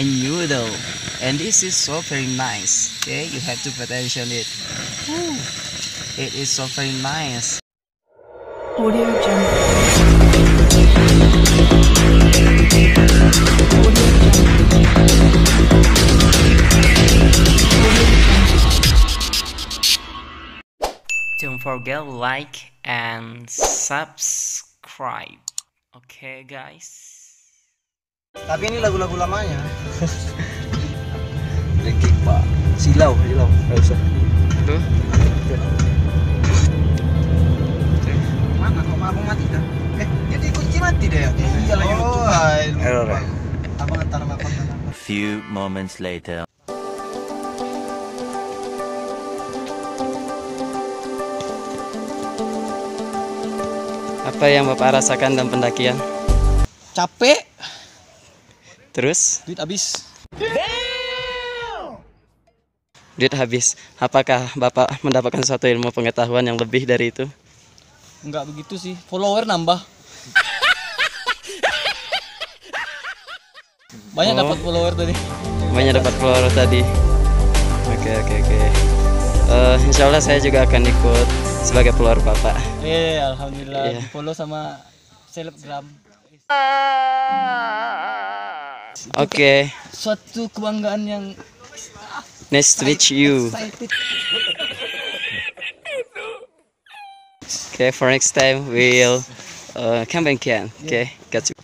a noodle and this is so very nice okay you have to pay attention it Woo. it is so very nice Audio Jungle. don't forget like and subscribe okay guys Tapi ini lagu-lagu lamanya. Reggae pak. Silau, silau. Gak usah. tuh Mana kok abang mati dah? Eh, dia dikunci mati deh. Iya lah YouTube. Oh, error. Abang ntar apa A few moments later. apa yang bapak rasakan dalam pendakian Capek, terus duit habis. duit habis apakah bapak mendapatkan suatu ilmu pengetahuan yang lebih dari itu Enggak begitu sih. Follower nambah. Banyak Oh. dapat follower tadi. banyak dapat follower tadi oke oke oke Eh, insya Allah saya juga akan ikut sebagai follower bapak Eh, alhamdulillah Iya. di follow sama selebgram. Oke. Suatu kebanggaan yang nice to meet you okay for next time we'll uh, come back again okay got you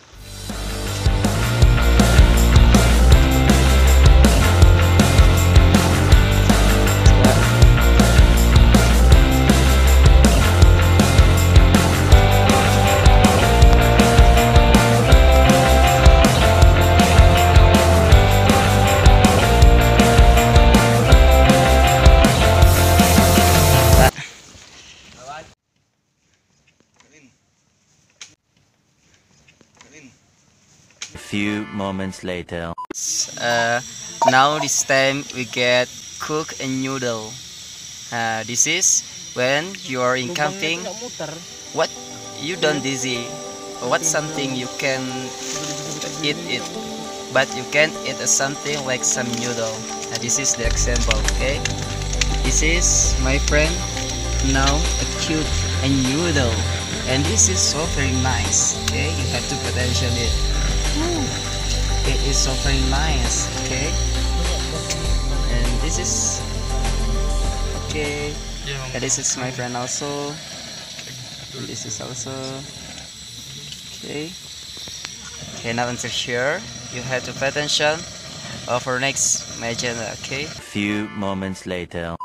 few moments later. uh, now this time we get cook a noodle. Uh, this is when you are in camping. What you don't dizzy what something you can eat it but you can eat something like some noodle. Uh, this is the example okay? This is my friend now a cute a noodle. And this is so very nice okay? You have to pay attention it it is so very nice okay? And this is okay. And this is my friend also. And this is also okay. Okay now until here. You have to pay attention for next my channel okay? Few moments later.